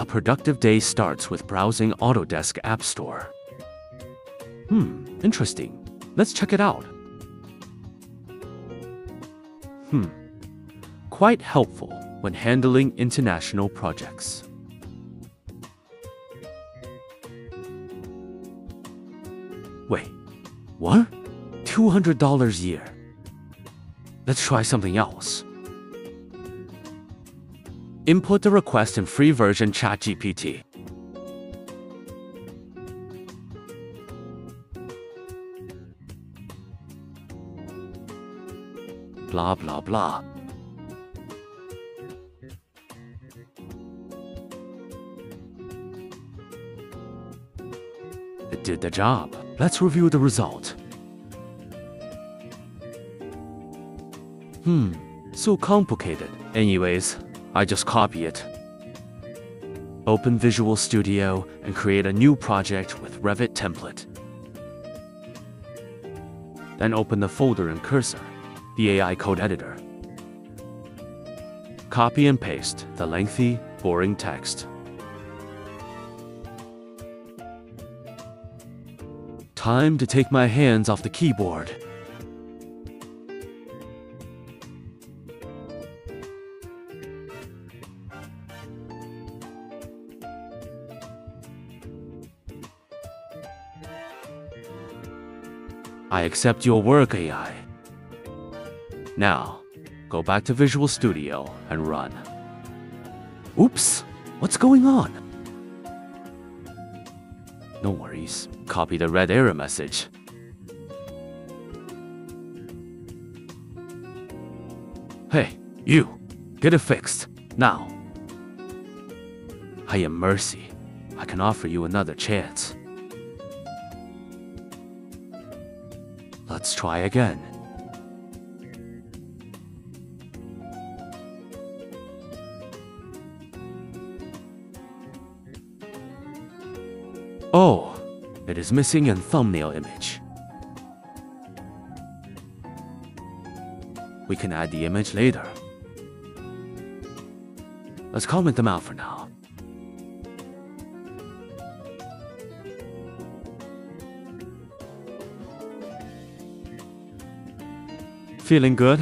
A productive day starts with browsing Autodesk App Store. Hmm, interesting. Let's check it out. Hmm, quite helpful when handling international projects. Wait, what? $200 a year. Let's try something else. Input the request in free version ChatGPT. Blah blah blah. It did the job. Let's review the result. Hmm, so complicated. Anyways, I just copy it. Open Visual Studio and create a new project with Revit template. Then open the folder in Cursor, the AI code editor. Copy and paste the lengthy, boring text. Time to take my hands off the keyboard. I accept your work, AI. Now, go back to Visual Studio and run. Oops, what's going on? No worries, copy the red error message. Hey, you, get it fixed, now. I am Mercy. I can offer you another chance. Let's try again. Oh, it is missing a thumbnail image. We can add the image later. Let's comment them out for now. Feeling good?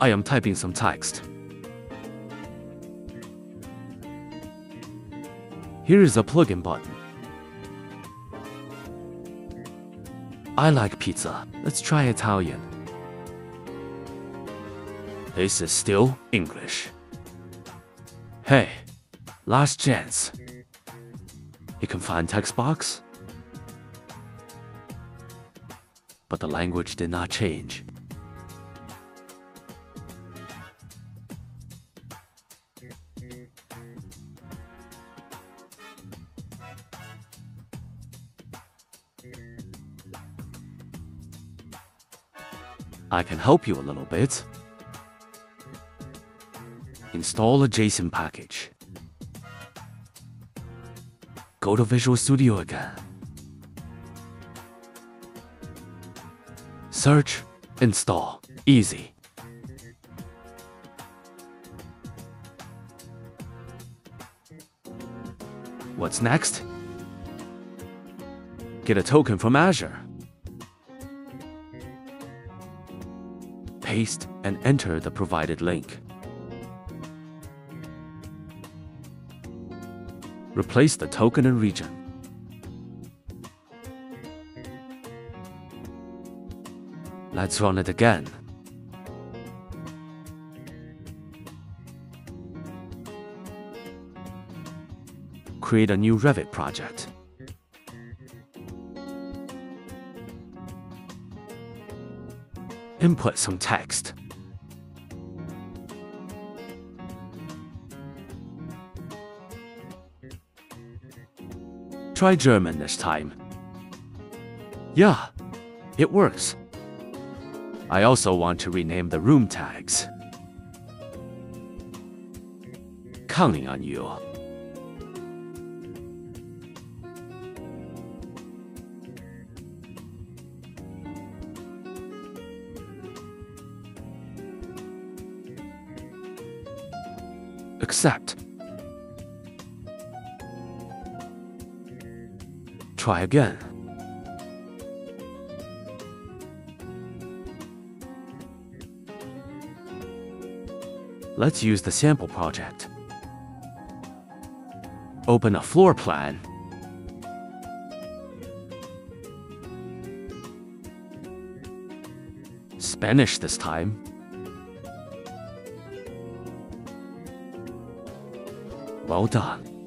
I am typing some text. Here is a plugin button. I like pizza. Let's try Italian. This is still English. Hey, last chance. You can find text box. But the language did not change. I can help you a little bit. Install a JSON package. Go to Visual Studio again. Search, install, easy. What's next? Get a token from Azure. Paste and enter the provided link. Replace the token and region. Let's run it again. Create a new Revit project. Input some text. Try German this time. Yeah, it works. I also want to rename the room tags. Counting on you. Accept. Try again. Let's use the sample project. Open a floor plan. Spanish this time. Well done.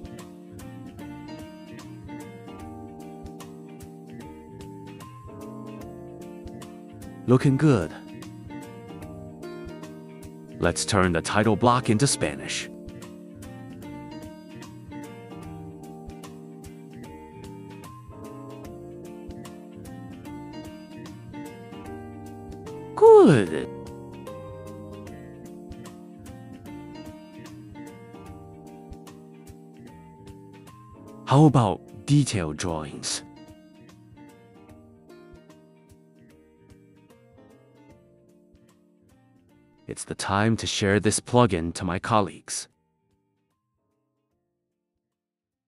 Looking good. Let's turn the title block into Spanish. Good. How about detailed drawings? It's the time to share this plugin to my colleagues.